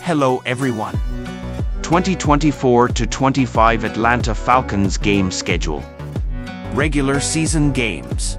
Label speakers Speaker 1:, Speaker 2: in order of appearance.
Speaker 1: Hello everyone. 2024 to 25 Atlanta Falcons game schedule. Regular season games.